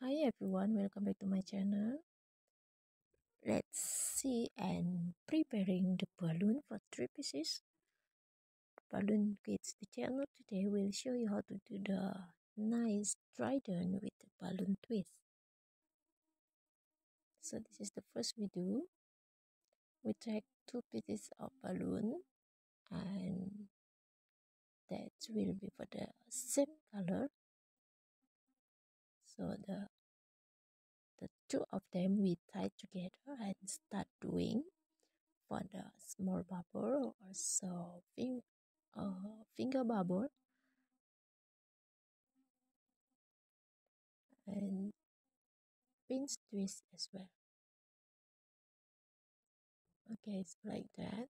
Hi everyone, welcome back to my channel. Let's see and preparing the balloon for three pieces. Balloon Kids the channel today will show you how to do the nice trident with the balloon twist. So this is the first we do. We take two pieces of balloon and that will be for the same color so the the two of them we tie together and start doing for the small bubble or so finger, uh, finger bubble. And pinch twist as well. Okay it's like that.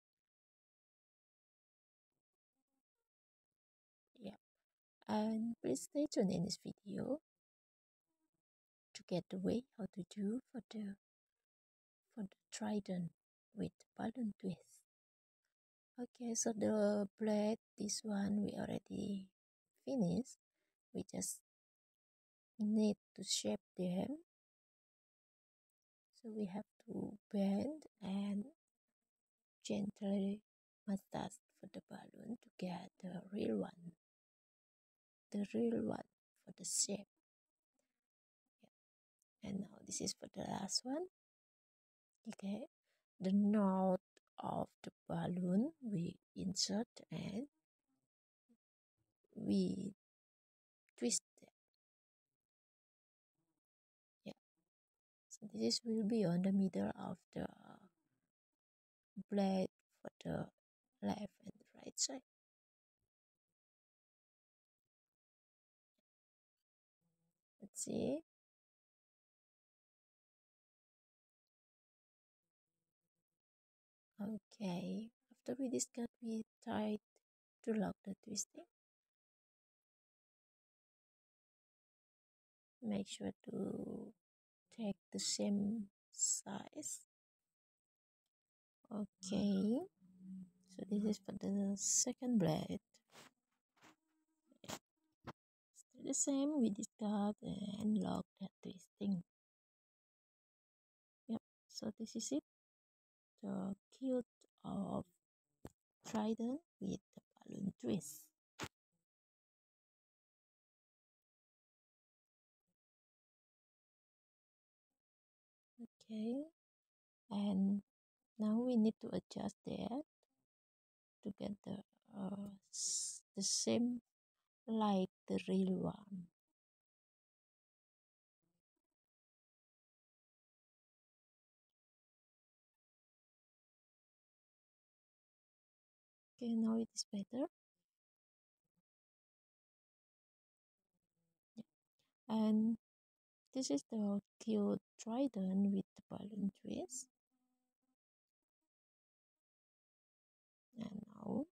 Yeah and please stay tuned in this video to get the way how to do for the for the trident with balloon twist. Okay so the blade this one we already finished. We just need to shape them. So we have to bend and gently massage for the balloon to get the real one the real one for the shape. And now this is for the last one. Okay. The knot of the balloon we insert and we twist it. Yeah. So this will be on the middle of the blade for the left and right side. Let's see after we discard, we tried to lock the twisting. Make sure to take the same size. Okay, so this is for the second blade. Still the same, we discard and lock the twisting. Yep, so this is it. The cute trident with the balloon twist. Okay, and now we need to adjust that to get the uh, the same like the real one. Okay, now it is better. Yeah. And this is the cute trident with the balloon twist. And now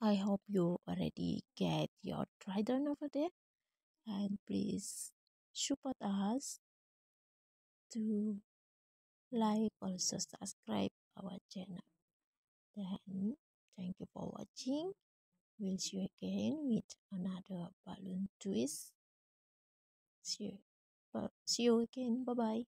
I hope you already get your trident over there. And please support us to like also subscribe our channel. Then thank you for watching. We'll see you again with another balloon twist. See you, see you again. Bye bye.